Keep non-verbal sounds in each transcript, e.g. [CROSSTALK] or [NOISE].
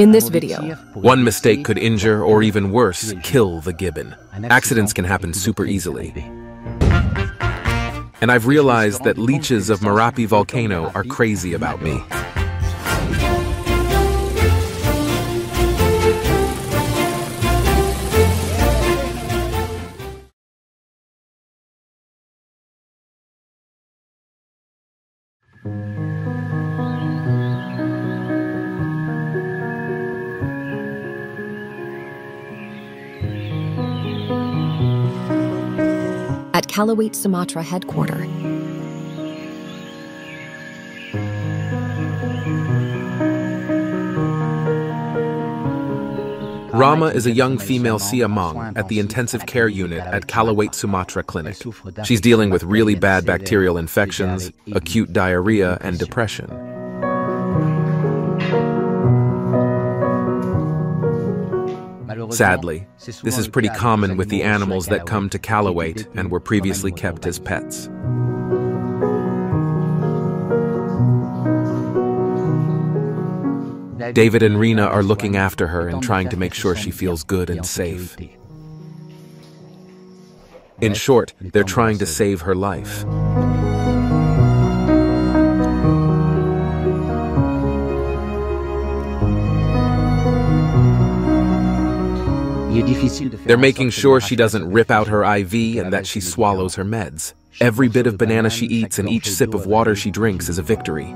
In this video, One mistake could injure or even worse, kill the gibbon. Accidents can happen super easily. And I've realized that leeches of Merapi volcano are crazy about me. at Kalaweit Sumatra headquarters. Rama is a young female Siamang at the intensive care unit at Kalaweit Sumatra Clinic. She's dealing with really bad bacterial infections, acute diarrhea, and depression. Sadly, this is pretty common with the animals that come to Kalaweit and were previously kept as pets. David and Rena are looking after her and trying to make sure she feels good and safe. In short, they're trying to save her life. They're making sure she doesn't rip out her IV and that she swallows her meds. Every bit of banana she eats and each sip of water she drinks is a victory.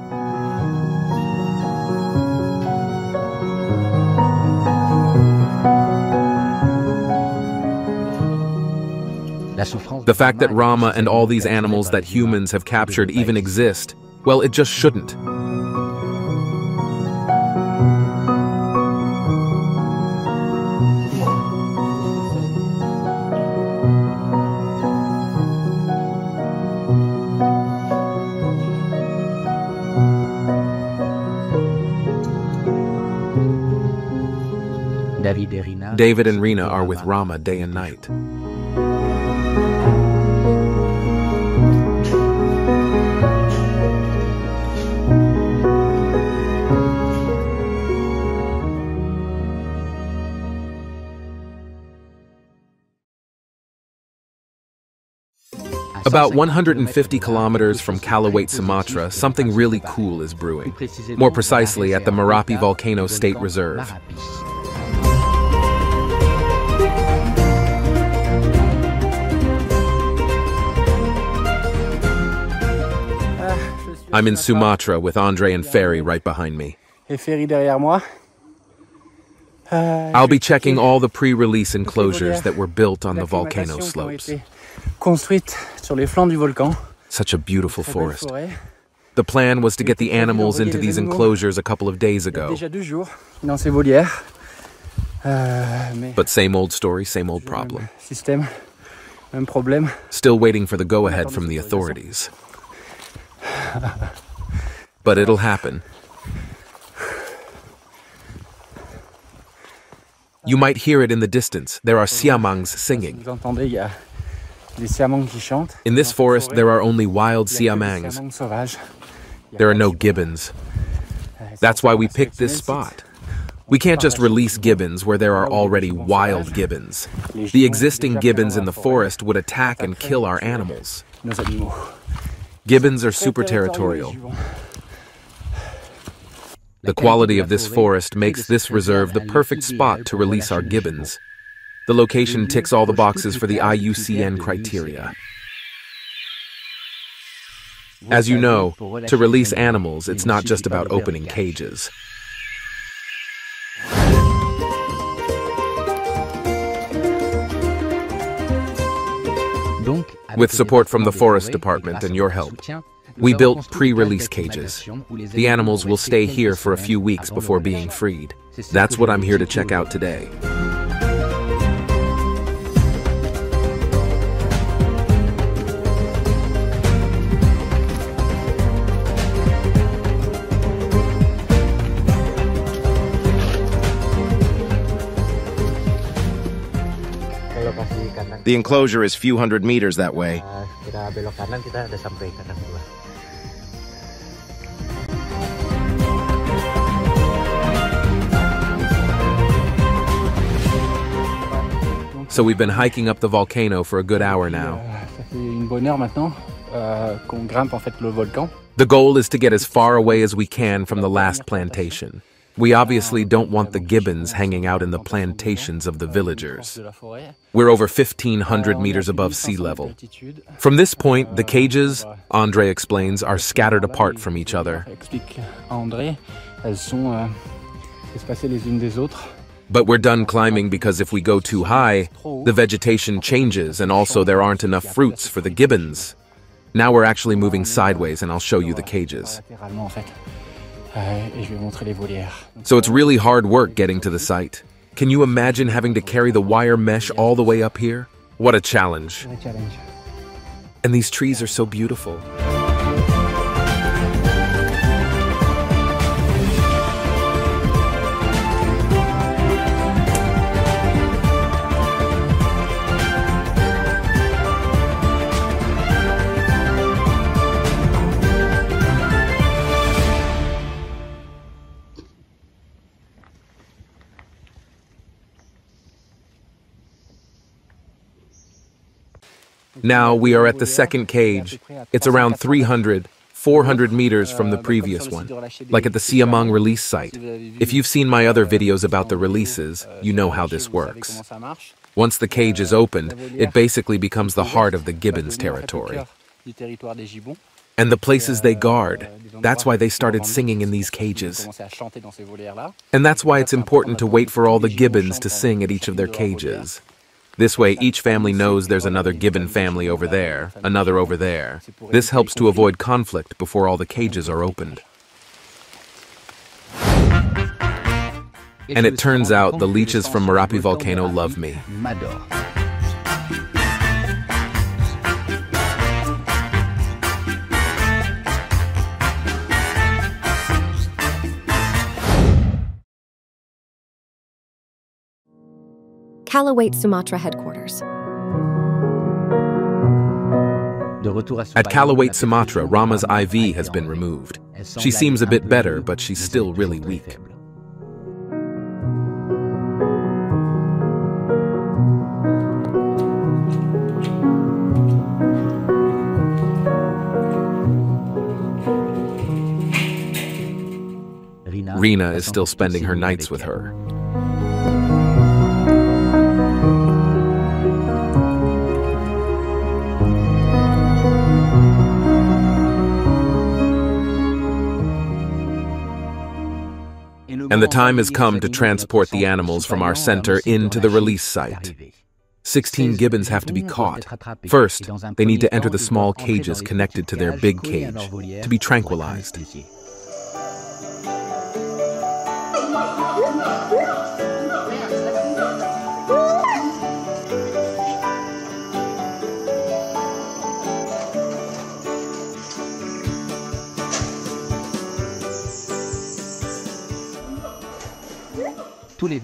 The fact that Rama and all these animals that humans have captured even exist, well, it just shouldn't. David and Rena are with Rama day and night. About 150 kilometers from Kalaweit, Sumatra, something really cool is brewing. More precisely, at the Merapi Volcano State Reserve. I'm in Sumatra with Andre and Ferry right behind me. Ferry derrière moi. Euh, I'll be checking all the pre-release enclosures that were built on the volcano d'acclimatation qui ont slopes. été construites sur les flancs du volcan. Such a beautiful forest. The plan was to get the animals into these enclosures a couple of days Il y a ago. déjà deux jours dans ces volières. Euh, But same old story, same old problem. même système, même problème. Still waiting for the go-ahead from the authorities. [LAUGHS] But it'll happen. You might hear it in the distance. There are siamangs singing. vous entendez, il y a des siamangs qui chantent. In this forest, there are only wild il y a que des siamangs. siamangs sauvages. Il y a There are no gibbons. That's why we picked this spot. We can't just release gibbons where there are already wild gibbons. The existing gibbons in the forest would attack and kill our animals. Gibbons are super territorial. The quality of this forest makes this reserve the perfect spot to release our gibbons. The location ticks all the boxes for the IUCN criteria. As you know, to release animals, it's not just about opening cages. With support from the Forest Department and your help, we built pre-release cages. The animals will stay here for a few weeks before being freed. That's what I'm here to check out today. The enclosure is few hundred meters that way. So we've been hiking up the volcano for a good hour now. The goal is to get as far away as we can from the last plantation. We obviously don't want the gibbons hanging out in the plantations of the villagers. De la forêt. We're over Euh, 1,500 meters above sea level. From this point, the cages, Andre explains, are scattered apart from each other. Explique à André, elles sont euh, espacées les unes des autres. But we're done climbing because if we go too high, the vegetation changes and also there aren't enough fruits for the gibbons. Now we're actually moving sideways and I'll show you the cages. So it's really hard work getting to the site. Can you imagine having to carry the wire mesh all the way up here? What a challenge. And these trees are so beautiful. Now we are at the second cage. It's around 300, 400 meters from the previous one, like at the Siamang release site. If you've seen my other videos about the releases, you know how this works. Once the cage is opened, it basically becomes the heart of the gibbons territory. And the places they guard. That's why they started singing in these cages. And that's why it's important to wait for all the gibbons to sing at each of their cages. This way, each family knows there's another gibbon family over there, another over there. This helps to avoid conflict before all the cages are opened. And it turns out the leeches from Merapi Volcano love me. M'adore. Kalaweit Sumatra headquarters. De retour à At Supayang, Kalaweit, Sumatra, Rama's IV has been removed. She seems a bit better, but she's still really weak. faible. Rena is still spending her nights with her. The time has come to transport the animals from our center into the release site. 16 gibbons have to be caught. First, they need to enter the small cages connected to their big cage to be tranquilized.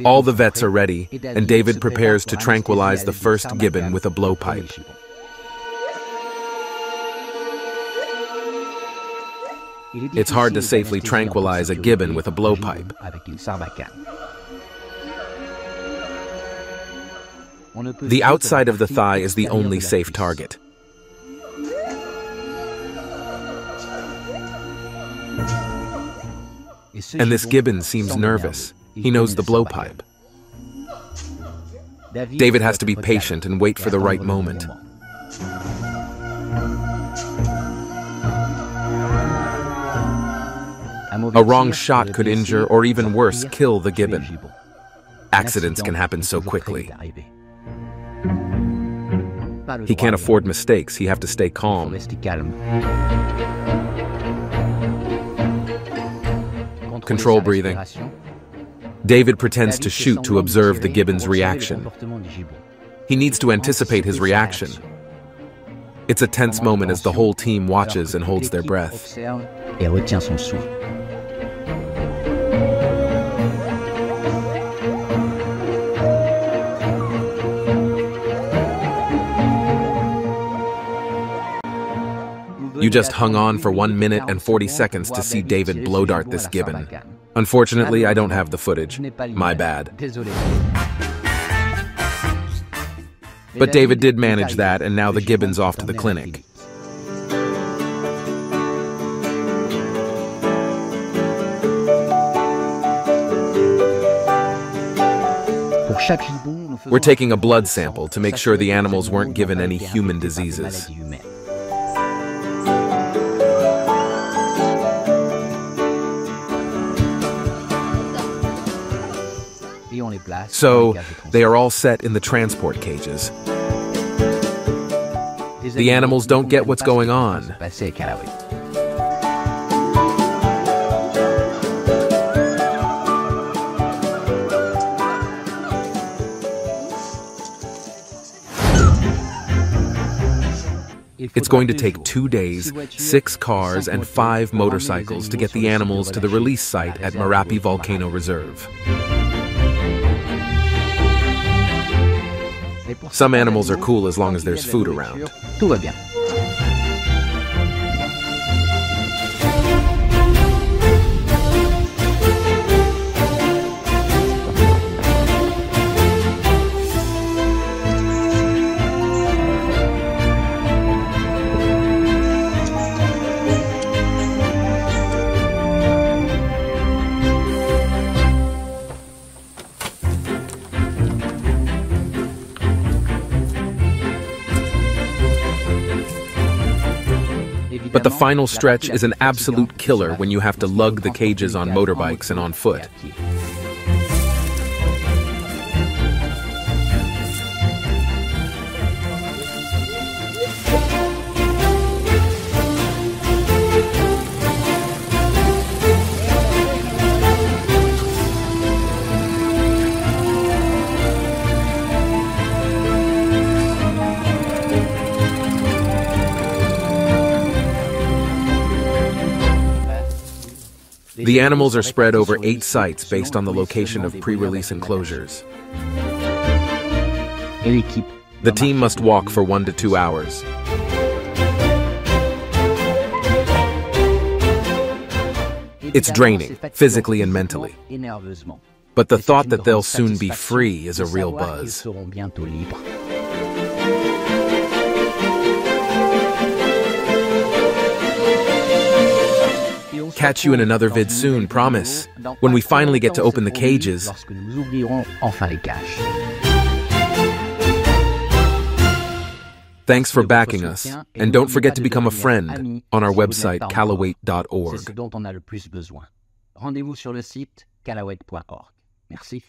All the vets are ready, and David prepares to tranquilize the first gibbon with a blowpipe. It's hard to safely tranquilize a gibbon with a blowpipe. The outside of the thigh is the only safe target. And this gibbon seems nervous. He knows the blowpipe. David has to be patient and wait for the right moment. A wrong shot could injure or even worse, kill the gibbon. Accidents can happen so quickly. He can't afford mistakes. He have to stay calm. Control breathing. David pretends to shoot to observe the gibbon's reaction. He needs to anticipate his reaction. It's a tense moment as the whole team watches and holds their breath. You just hung on for 1 minute and 40 seconds to see David blow dart this gibbon. Unfortunately, I don't have the footage. My bad. But David did manage that, and now the gibbon's off to the clinic. We're taking a blood sample to make sure the animals weren't given any human diseases. So, they are all set in the transport cages. The animals don't get what's going on. It's going to take two days, six cars, and five motorcycles to get the animals to the release site at Merapi Volcano Reserve. Some animals are cool as long as there's food around. But the final stretch is an absolute killer when you have to lug the cages on motorbikes and on foot. The animals are spread over eight sites based on the location of pre-release enclosures. The team must walk for one to two hours. It's draining, physically and mentally. But the thought that they'll soon be free is a real buzz. Catch you in another vid soon, promise. When we finally get to open the cages. Thanks for backing us. And don't forget to become a friend on our website, kalaweit.org. Rendez-vous sur le site kalaweit.org. Merci.